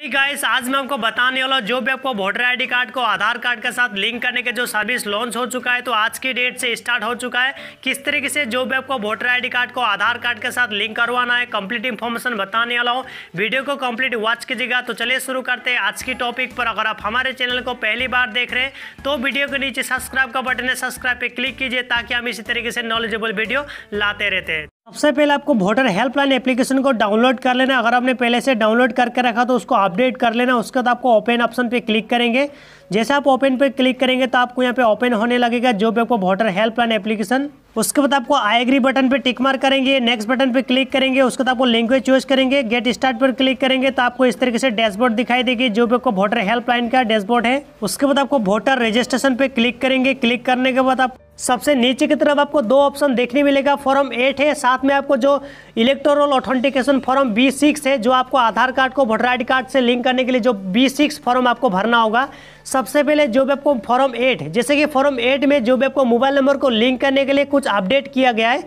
Guys आज मैं आपको बताने वाला हूँ, जो भी आपको वोटर आईडी कार्ड को, आधार कार्ड के साथ लिंक करने के जो सर्विस लॉन्च हो चुका है तो आज की डेट से स्टार्ट हो चुका है। किस तरीके से जो भी आपको वोटर आईडी कार्ड को, आधार कार्ड के साथ लिंक करवाना है कंप्लीट इन्फॉर्मेशन बताने वाला हूँ। वीडियो को कंप्लीट वॉच कीजिएगा तो चलिए शुरू करते हैं आज की टॉपिक पर। अगर आप हमारे चैनल को पहली बार देख रहे हैं तो वीडियो के नीचे सब्सक्राइब का बटन है सब्सक्राइब पर क्लिक कीजिए, ताकि हम इसी तरीके से नॉलेजेबल वीडियो लाते रहते हैं। सबसे पहले आपको वोटर हेल्पलाइन एप्लीकेशन को डाउनलोड कर लेना। अगर आपने पहले से डाउनलोड करके रखा तो उसको अपडेट कर लेना। उसके बाद आपको ओपन ऑप्शन पे क्लिक करेंगे। जैसे आप ओपन पे क्लिक करेंगे तो आपको यहाँ पे ओपन होने लगेगा, जो भी आपको वोटर हेल्पलाइन एप्लीकेशन उसके बाद आपको आई एग्री बटन पे टिक मार करेंगे नेक्स्ट बटन पे क्लिक करेंगे, उसके बाद आपको लैंग्वेज चूज़ करेंगे गेट स्टार्ट पर क्लिक करेंगे तो आपको इस तरीके से डैशबोर्ड दिखाई देगी, जो भी आपको वोटर हेल्पलाइन का डैशबोर्ड है। उसके बाद आपको वोटर रजिस्ट्रेशन पे क्लिक करेंगे। क्लिक करने के बाद आप सबसे नीचे की तरफ़ आपको दो ऑप्शन देखने मिलेगा। फॉर्म एट है, साथ में आपको जो electoral authentication form B six है, जो आपको आधार कार्ड को वोटर आईडी कार्ड से लिंक करने के लिए जो बी सिक्स फॉर्म आपको भरना होगा। सबसे पहले जो भी आपको फॉर्म एट, जैसे कि फॉर्म एट में जो भी आपको मोबाइल नंबर को लिंक करने के लिए कुछ अपडेट किया गया है।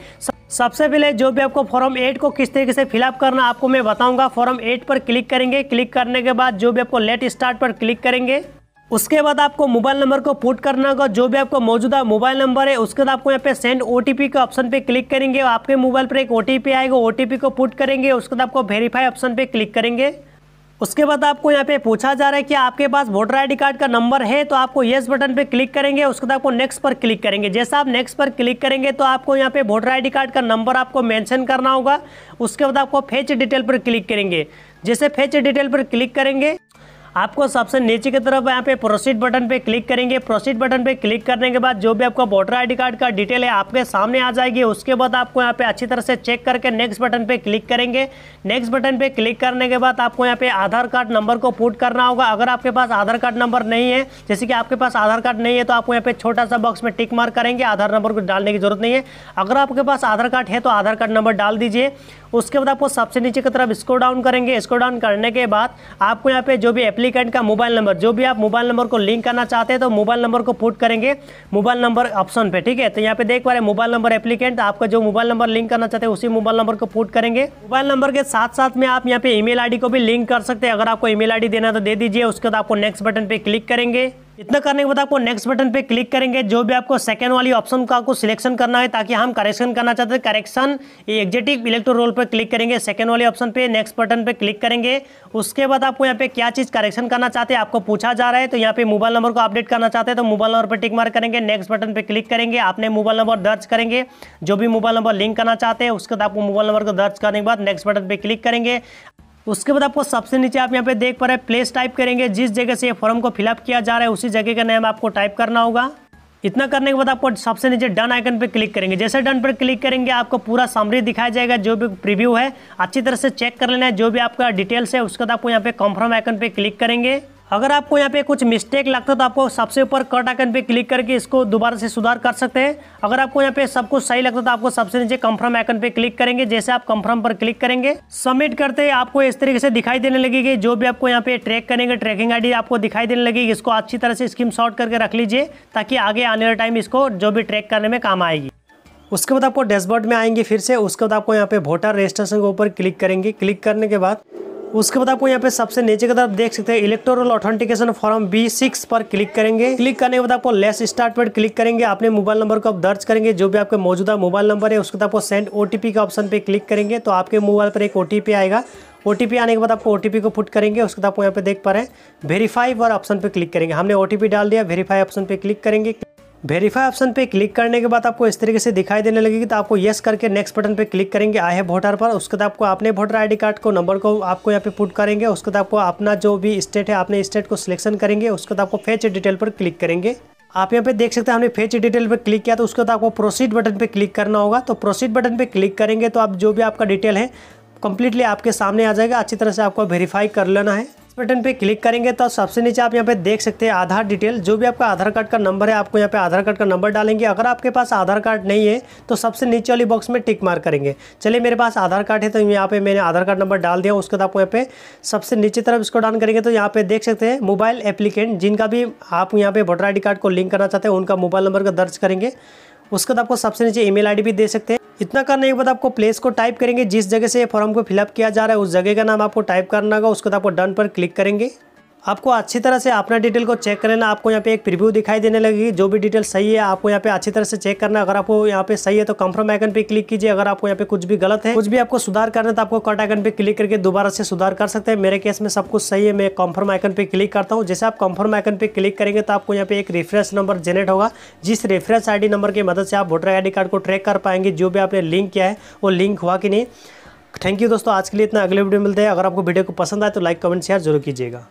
सबसे पहले जो भी आपको फॉर्म एट को किस तरीके से फिलअप करना, आपको मैं बताऊँगा। फॉर्म एट पर क्लिक करेंगे। क्लिक करने के बाद जो भी आपको लेट स्टार्ट पर क्लिक करेंगे। उसके बाद आपको मोबाइल नंबर को पुट करना होगा, जो भी आपको मौजूदा मोबाइल नंबर है, उसके बाद आपको यहाँ पे सेंड ओटीपी के ऑप्शन पे क्लिक करेंगे। आपके मोबाइल पर एक ओटीपी आएगा ओटीपी को पुट करेंगे, उसके बाद आपको वेरीफाई ऑप्शन पे क्लिक करेंगे। उसके बाद आपको यहाँ पे पूछा जा रहा है कि आपके पास वोटर आईडी कार्ड का नंबर है तो आपको येस बटन पे क्लिक करेंगे, उसके बाद आपको नेक्स्ट पर क्लिक करेंगे। जैसा आप नेक्स्ट पर क्लिक करेंगे तो आपको यहाँ पे वोटर आईडी कार्ड का नंबर आपको मेंशन करना होगा। उसके बाद आपको फेच डिटेल पर क्लिक करेंगे। जैसे फेच डिटेल पर क्लिक करेंगे आपको सबसे नीचे की तरफ़ यहाँ पे प्रोसीड बटन पे क्लिक करेंगे। प्रोसीड बटन पे क्लिक करने के बाद जो भी आपका वोटर आईडी कार्ड का डिटेल है आपके सामने आ जाएगी। उसके बाद आपको यहाँ पे अच्छी तरह से चेक करके नेक्स्ट बटन पे क्लिक करेंगे। नेक्स्ट बटन पे क्लिक करने के बाद आपको यहाँ पे आधार कार्ड नंबर को पुट करना होगा। अगर आपके पास आधार कार्ड नंबर नहीं है, जैसे कि आपके पास आधार कार्ड नहीं है तो आपको यहाँ पे छोटा सा बॉक्स में टिक मार्क करेंगे। आधार नंबर को डालने की ज़रूरत नहीं है। अगर आपके पास आधार कार्ड है तो आधार कार्ड नंबर डाल दीजिए। उसके बाद आपको सबसे नीचे की तरफ़ इसको डाउन करेंगे। इसको डाउन करने के बाद आपको यहाँ पे जो भी एप्लीकेंट का मोबाइल नंबर, जो भी आप मोबाइल नंबर को लिंक करना चाहते हैं तो मोबाइल नंबर को पुट करेंगे मोबाइल नंबर ऑप्शन पे, ठीक है? तो यहाँ पे देख पा रहे मोबाइल नंबर एप्लीकेंट, आपका जो मोबाइल नंबर लिंक करना चाहते हैं उसी मोबाइल नंबर को पुट करेंगे। मोबाइल नंबर के साथ साथ में आप यहाँ पे ईमेल आईडी को भी लिंक कर सकते हैं। अगर आपको ईमेल आईडी देना तो दे दीजिए, उसके बाद आपको नेक्स्ट बटन पे क्लिक करेंगे। इतना करने के बाद आपको नेक्स्ट बटन पे क्लिक करेंगे। जो भी आपको सेकंड वाली ऑप्शन का आपको सिलेक्शन करना है, ताकि हम करेक्शन करना चाहते हैं करेक्शन एग्जेटिव इलेक्ट्रो रोल पर क्लिक करेंगे सेकंड वाली ऑप्शन पे नेक्स्ट बटन पे क्लिक करेंगे। उसके बाद आपको यहाँ पे क्या चीज़ करेक्शन करना चाहते हैं, आपको पूछा जा रहा है तो यहाँ पे मोबाइल नंबर को अपडेट करना चाहते हैं तो मोबाइल नंबर पर टिक मार करेंगे नेक्स्ट बटन पर क्लिक करेंगे, आपने मोबाइल नंबर दर्ज करेंगे। जो भी मोबाइल नंबर लिंक करना चाहते हैं, उसके बाद आपको मोबाइल नंबर को दर्ज करने के बाद नेक्स्ट बटन पर क्लिक करेंगे। उसके बाद आपको सबसे नीचे आप यहाँ पे देख पा रहे हैं प्लेस टाइप करेंगे, जिस जगह से ये फॉर्म को फिलअप किया जा रहा है, उसी जगह का नाम आपको टाइप करना होगा। इतना करने के बाद आपको सबसे नीचे डन आइकन पर क्लिक करेंगे। जैसे डन पर क्लिक करेंगे, आपको पूरा समरी दिखाया जाएगा, जो भी प्रीव्यू है, अच्छी तरह से चेक कर लेना है, जो भी आपका डिटेल्स है, उसके बाद आपको यहाँ पे कॉन्फर्म आइकन पर क्लिक करेंगे। अगर आपको यहाँ पे कुछ मिस्टेक लगता है तो आपको सबसे ऊपर कट आइकन पे क्लिक करके इसको दोबारा से सुधार कर सकते हैं। अगर आपको यहाँ पे सब कुछ सही लगता है तो आपको सबसे नीचे कंफर्म आइकन पे क्लिक करेंगे। जैसे आप कंफर्म पर क्लिक करेंगे सबमिट करते हैं आपको इस तरीके से दिखाई देने लगेगी। जो भी आपको यहाँ पे ट्रैक करेंगे ट्रैकिंग आईडी आपको दिखाई देने लगेगी। इसको अच्छी तरह से स्कीम शॉर्ट करके रख लीजिए, ताकि आगे आने वाले टाइम इसको जो भी ट्रैक करने में काम आएगी। उसके बाद आपको डैशबोर्ड में आएँगे फिर से। उसके बाद आपको यहाँ पे वोटर रजिस्ट्रेशन के ऊपर क्लिक करेंगे। क्लिक करने के बाद उसके बाद आपको यहाँ पे सबसे नीचे की तरफ़ देख सकते हैं electoral authentication form B six पर क्लिक करेंगे। क्लिक करने के बाद आपको लेस स्टार्ट पर क्लिक करेंगे। अपने मोबाइल नंबर को आप दर्ज करेंगे, जो भी आपके मौजूदा मोबाइल नंबर है, उसके बाद आपको सेंड ओ का ऑप्शन पे क्लिक करेंगे। तो आपके मोबाइल पर एक ओटीपी आएगा। ओटीपी आने के बाद आपको ओ को पुट करेंगे, उसके बाद आपको यहाँ पे देख पा रहे हैं। वेरीफाई और ऑप्शन पे क्लिक करेंगे। हमने ओटीपी डाल दिया वेरीफाई ऑप्शन पे क्लिक करेंगे। वेरीफाई ऑप्शन पे क्लिक करने के बाद आपको इस तरीके से दिखाई देने लगेगी तो आपको यस करके नेक्स्ट बटन पे क्लिक करेंगे आए वोटर पर। उसके बाद आपको अपने वोटर आईडी कार्ड को नंबर को आपको यहाँ पे पुट करेंगे। उसके बाद आपको अपना जो भी स्टेट है, अपने स्टेट को सिलेक्शन करेंगे। उसके बाद आपको फेच डिटेल पर क्लिक करेंगे। आप यहाँ पे देख सकते हैं, हमने फेच डिटेल पर क्लिक किया तो उसके बाद आपको प्रोसीड बटन पर क्लिक करना होगा। तो प्रोसीड बटन पर क्लिक करेंगे तो आप जो भी आपका डिटेल है कंप्लीटली आपके सामने आ जाएगा। अच्छी तरह से आपको वेरीफाई कर लेना है। बटन पे क्लिक करेंगे तो सबसे नीचे आप यहाँ पे देख सकते हैं आधार डिटेल जो भी आपका आधार कार्ड का नंबर है, आपको यहाँ पे आधार कार्ड का नंबर डालेंगे। अगर आपके पास आधार कार्ड नहीं है तो सबसे नीचे वाली बॉक्स में टिक मार करेंगे। चलिए, मेरे पास आधार कार्ड है तो यहाँ पे मैंने आधार कार्ड नंबर डाल दिया, उसके बाद आपको यहाँ पे सबसे नीचे तरफ़ इसको डाउन करेंगे तो यहाँ पे देख सकते हैं मोबाइल एप्लीकेंट जिनका भी आप यहाँ पे वोटर आईडी कार्ड को लिंक करना चाहते हैं, उनका मोबाइल नंबर का दर्ज करेंगे। उसके बाद आपको सबसे नीचे ईमेल आईडी भी दे सकते हैं। इतना करने के बाद आपको प्लेस को टाइप करेंगे, जिस जगह से ये फॉर्म को फिलअप किया जा रहा है, उस जगह का नाम आपको टाइप करना होगा, उसके बाद आपको डन पर क्लिक करेंगे। आपको अच्छी तरह से अपना डिटेल को चेक कर लेना आपको यहाँ पे एक प्रीव्यू दिखाई देने लगेगी, जो भी डिटेल सही है, आपको यहाँ पे अच्छी तरह से चेक करना, अगर आपको यहाँ पे सही है तो कंफर्म आइकन पे क्लिक कीजिए, अगर आपको यहाँ पे कुछ भी गलत है, कुछ भी आपको सुधार करना है तो आपको कट आइकन पे क्लिक करके दोबारा से सुधार कर सकते हैं। मेरे केस में सब कुछ सही है, मैं कंफर्म आइकन पे क्लिक करता हूँ। जैसे आप कंफर्म आइकन पे क्लिक करेंगे तो आपको यहाँ पे एक रेफरेंस नंबर जनरेट होगा, जिस रेफरेंस आई नंबर की मदद से आप वोटर आईडी कार्ड को ट्रैक कर पाएँगे, जो भी आपने लिंक किया है, वो लिंक हुआ कि नहीं। थैंक यू दोस्तों, आज के लिए इतना, अगले वीडियो मिलते हैं। अगर आपको वीडियो को पसंद आए तो लाइक कमेंट शेयर ज़रूर कीजिएगा।